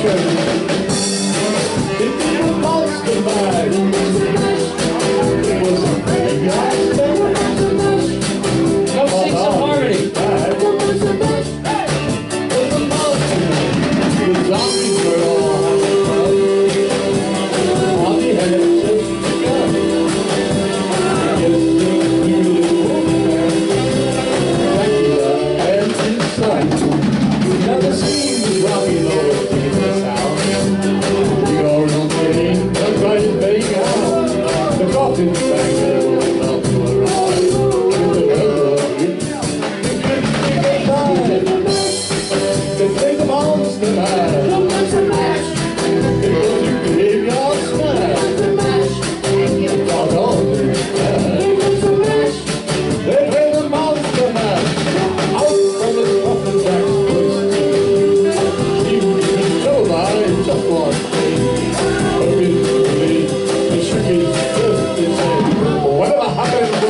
show you. forgotten. Vuelve a bajar